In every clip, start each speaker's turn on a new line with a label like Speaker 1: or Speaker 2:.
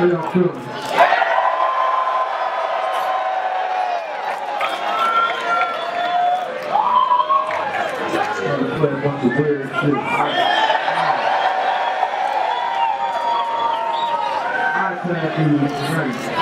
Speaker 1: How y'all feeling? I'm gonna play a bunch of weird shit. I,
Speaker 2: I,
Speaker 3: I can't do this.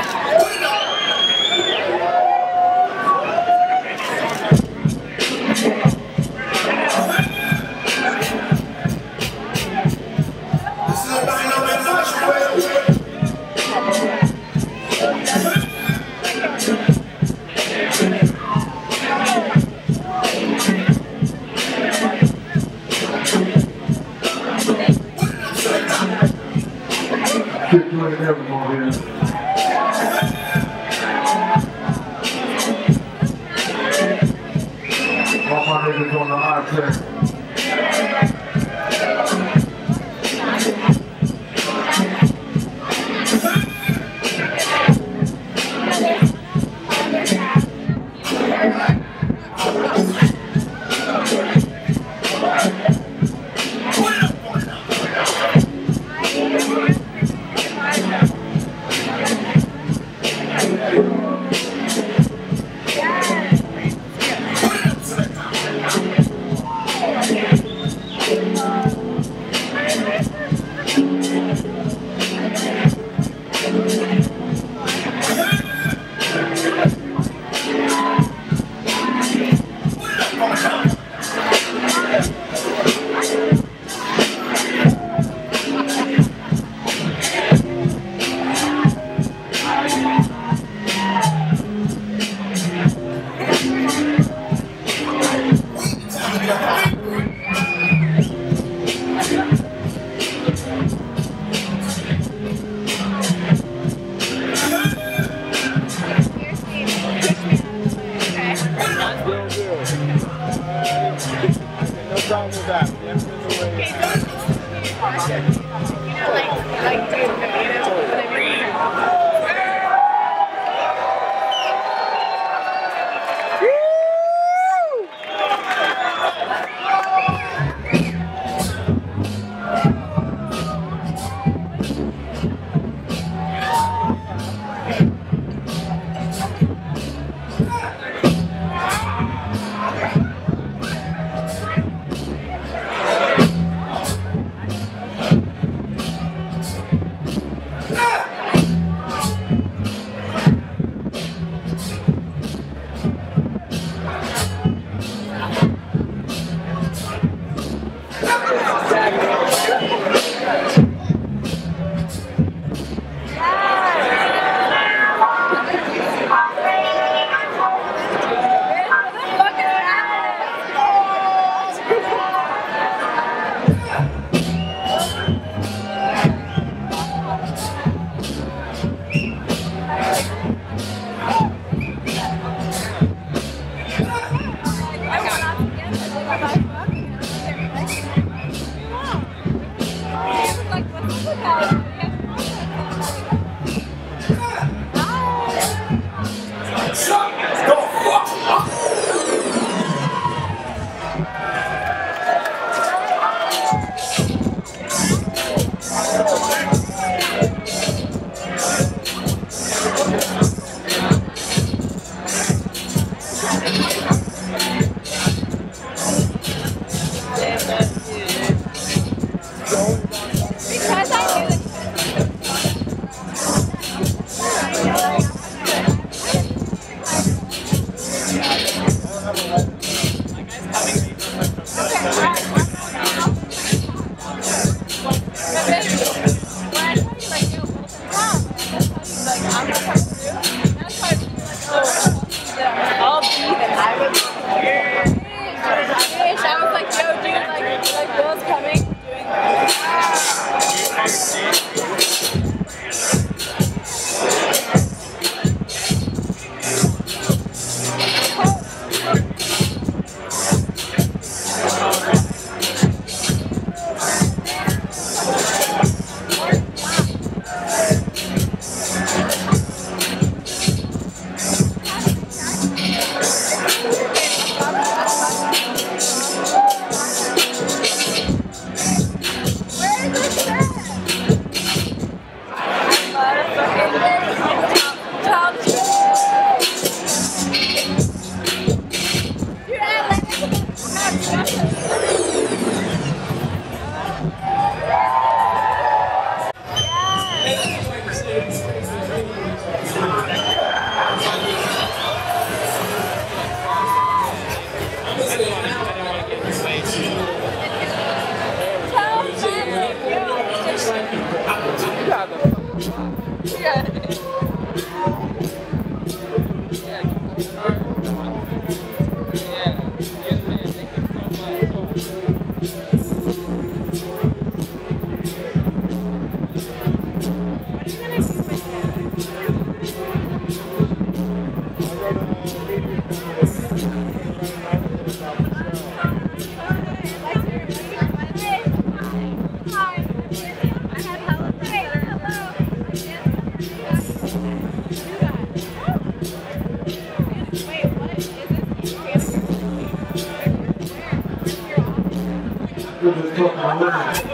Speaker 3: my life.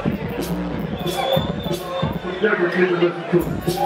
Speaker 3: Never can listen to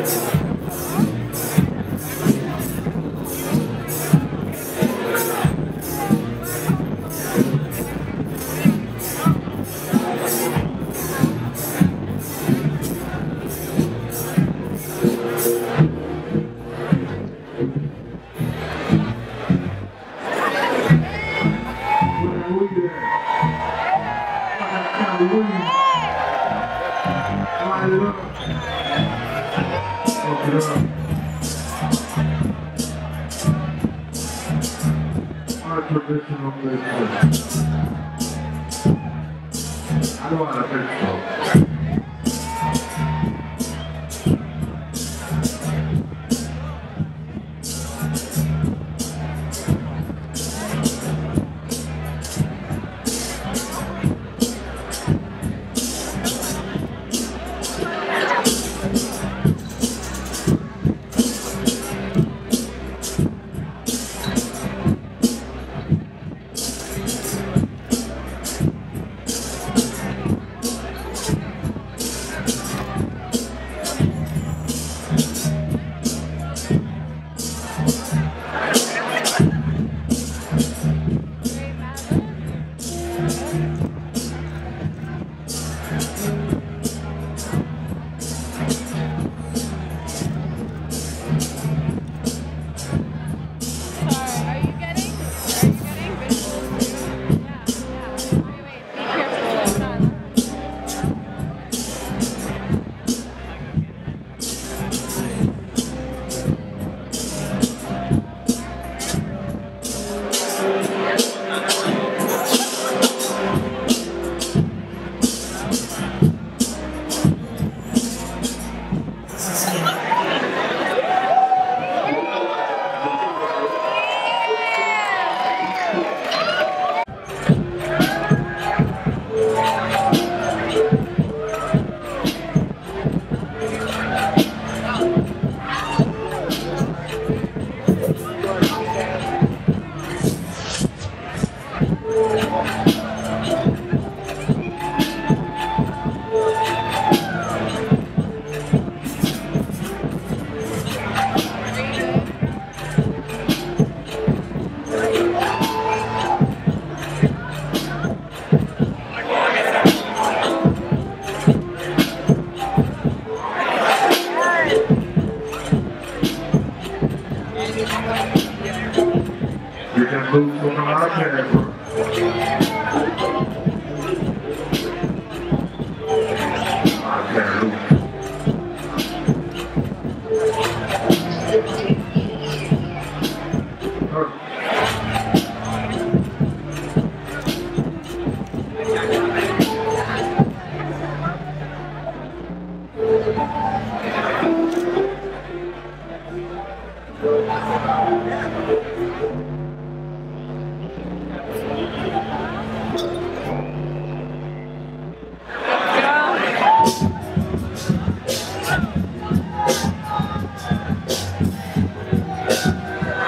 Speaker 1: Where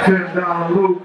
Speaker 4: Get
Speaker 5: down, Luke.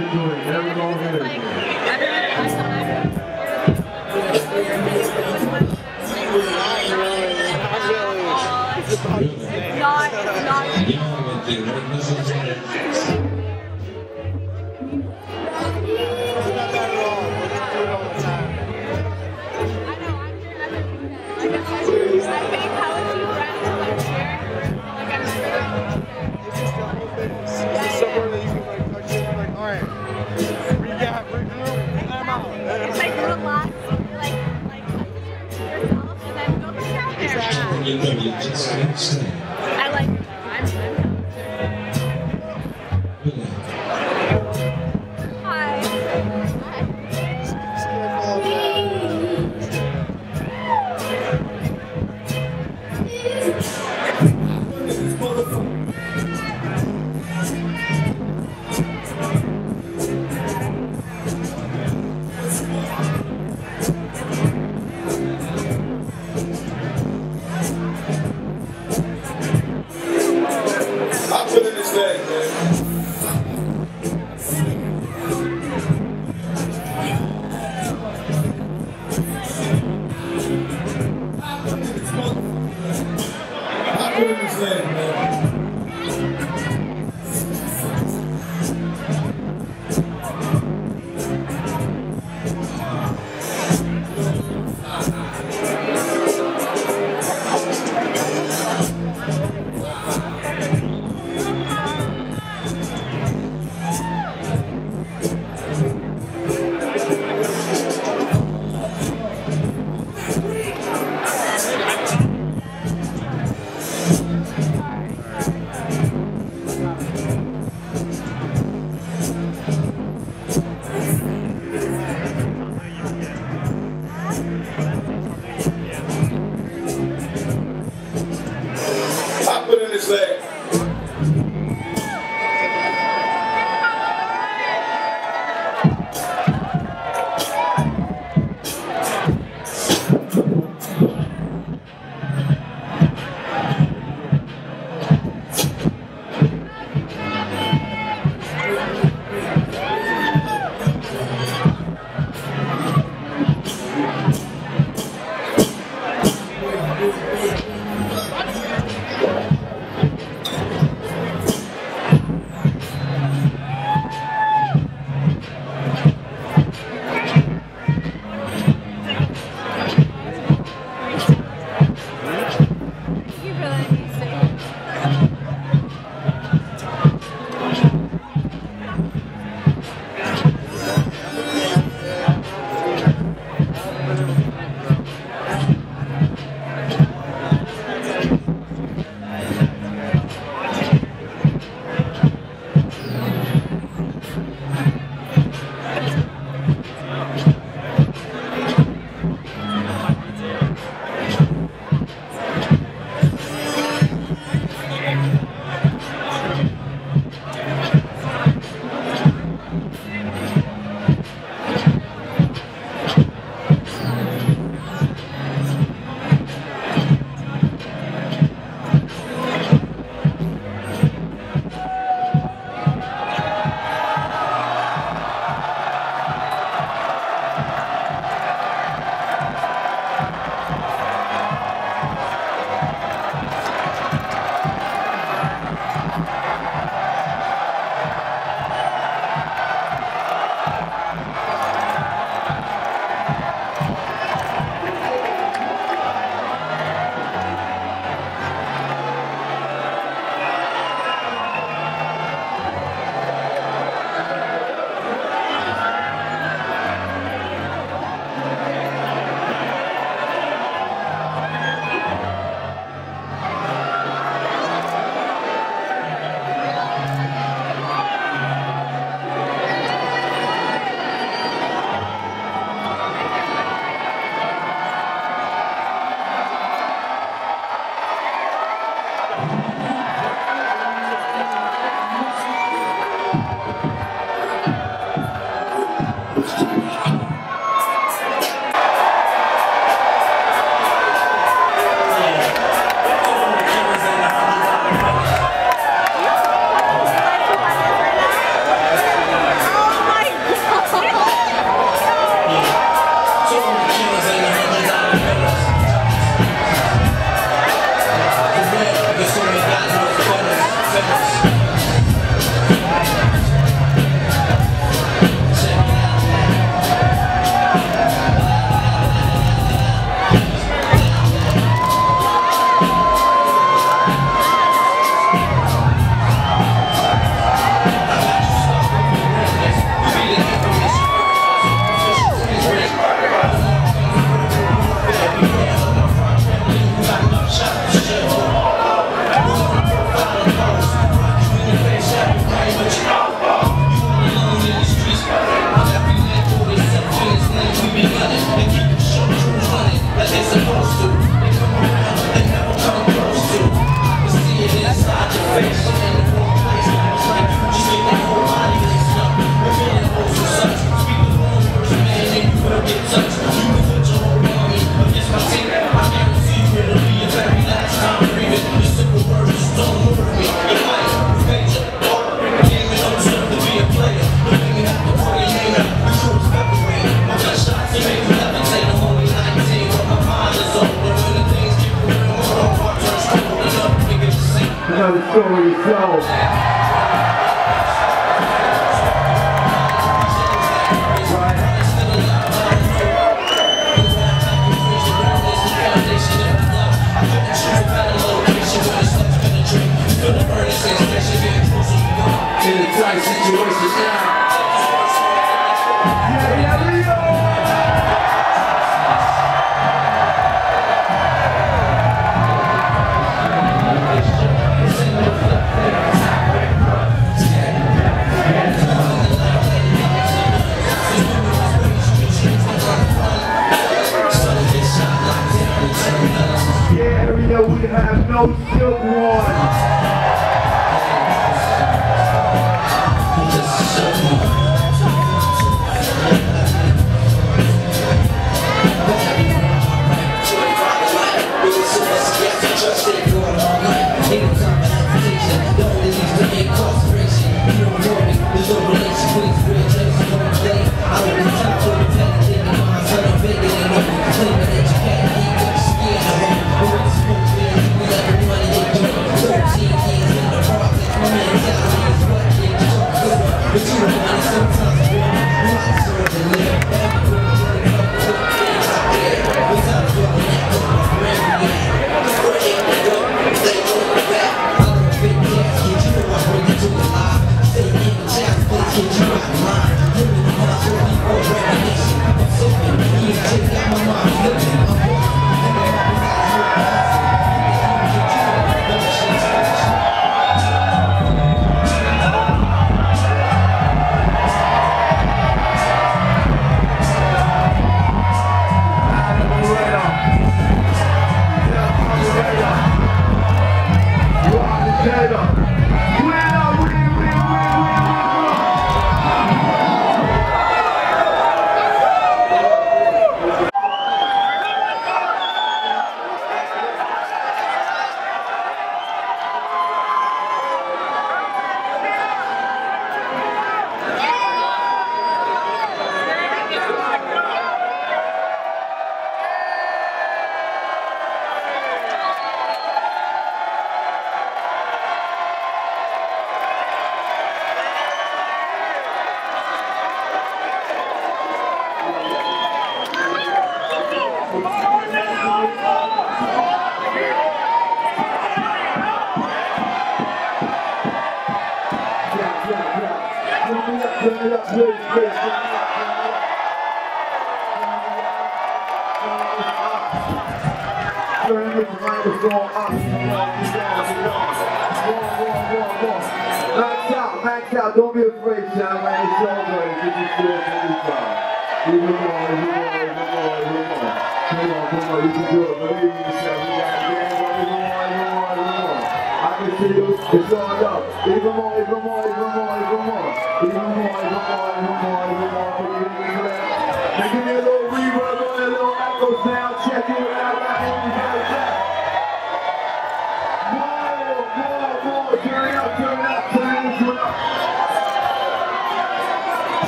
Speaker 1: keep doing it. Never go ahead.
Speaker 5: Like, Not,
Speaker 3: not.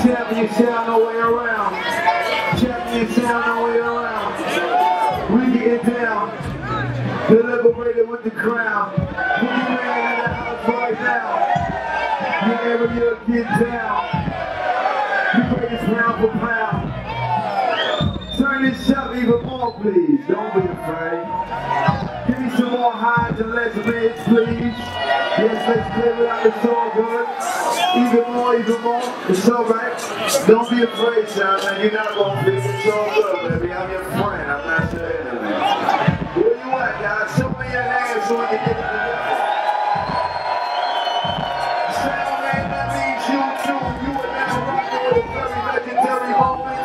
Speaker 1: Champion sound no way around. Champion sound no way around. We get down. Deliberated with the crown. Your man in the house right now. Your area get down. You greatest pound for pound. Turn this up even more, please. Don't be afraid. Give me some more highs and less mids, please. Yes, let's clear it out. It's good. Even more, even more. It's all right. Don't be afraid, son, man. You're not to be. It's all good, baby. I'm your friend. I'm not your enemy. Where you at, guys? Show me your name so we can get it together. Sound man, that means you too. You are now rocking with a very legendary moment.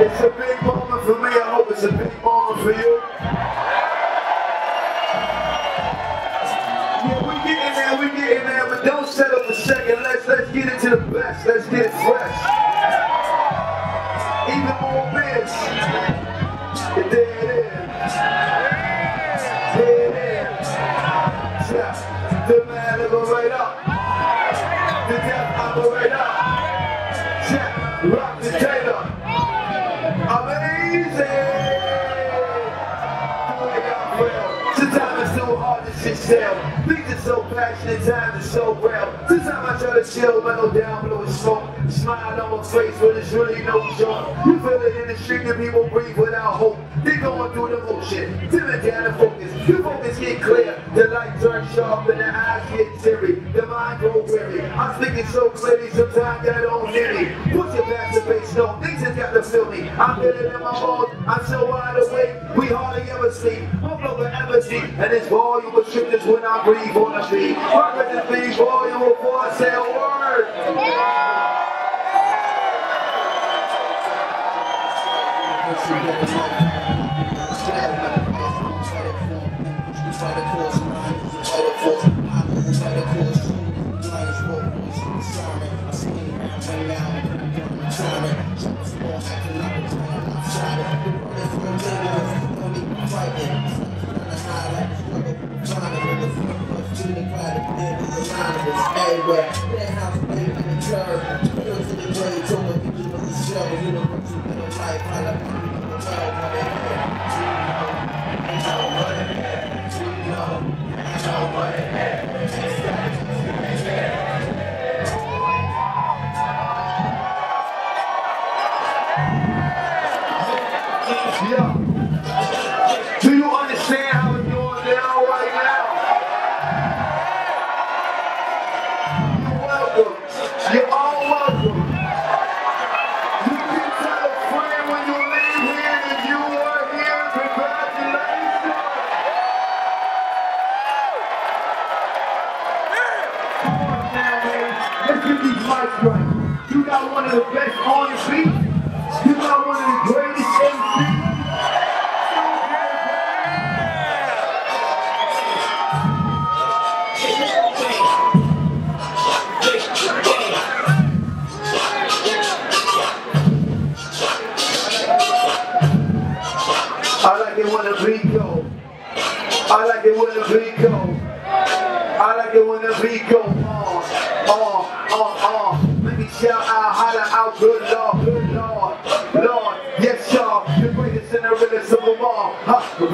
Speaker 1: It's a big moment for me. I hope it's a big moment for you. To the best. Chill, down, a smoke. Smile on my face, but there's really no joke. You feel it in the street and people breathe without hope. They going through the motion, dimmer down the focus. The focus get clear, the light turns sharp and the eyes get teary. The mind go weary. I'm speaking so clearly, sometimes I don't hear me. Push it back to no, things have got to feel me. I'm feeling in my bones, I'm so wide awake. We hardly ever sleep. I'm over ever deep, and it's volume of scriptures when I breathe on the beat. Work with this big volume before I say a word.
Speaker 6: everywhere.
Speaker 1: Let's give these mics right. You got one of the best on the beat. You got one of the greatest MCs. I like it when the beat go. I like it when the beat go. We go on, on, on, on. Let me shout out how to out good Lord, good Lord, Lord. Yes, y'all, the greatest and the realest of them all. Huh?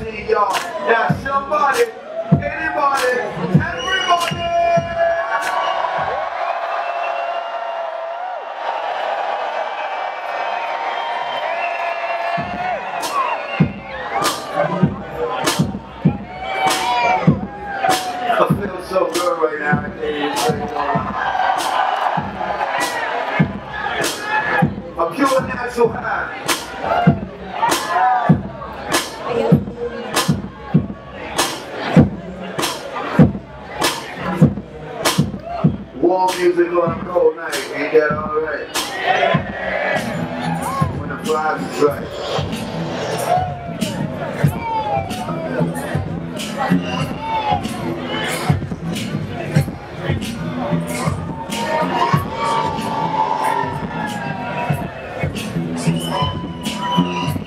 Speaker 1: see y'all. Now somebody, anybody music on a cold night. Ain't that alright? When the is right.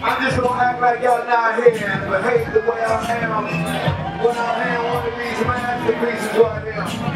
Speaker 1: I'm just act like y'all not here, but hate the way I am. When I'm one of these masterpieces right here.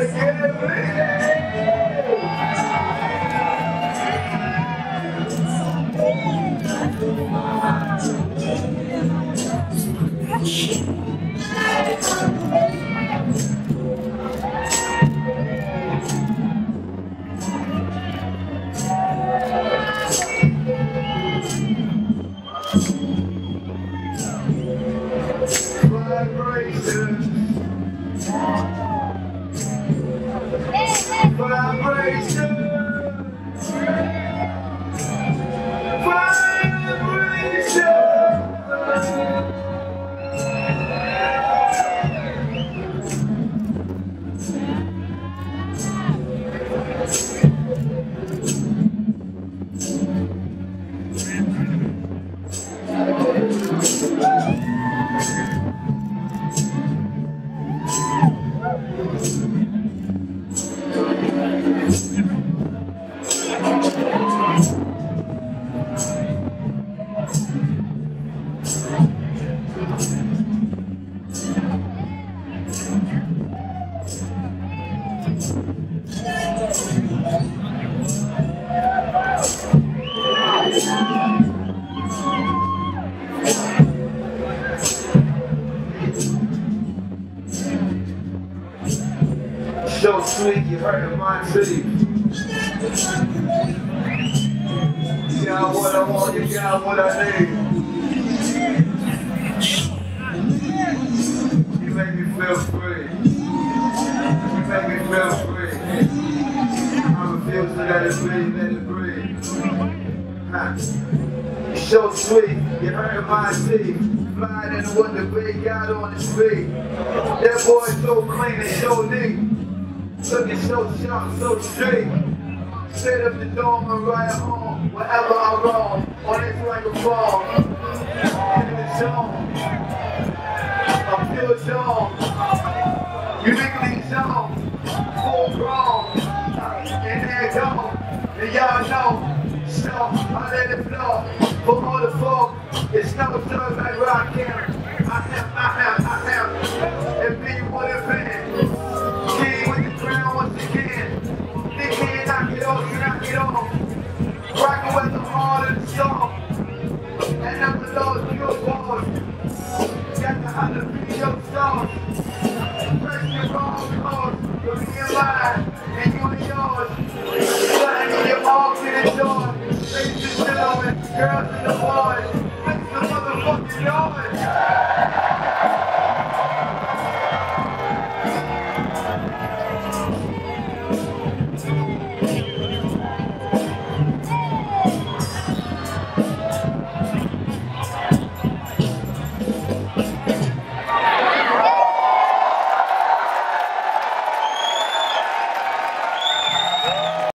Speaker 1: Play city. Flying in the window, big out on his feet. That boy so clean and so neat. Looking so sharp, so straight. Set up the dome and right home. Wherever I roam, on this microphone. In the zone. It's no joke like am. I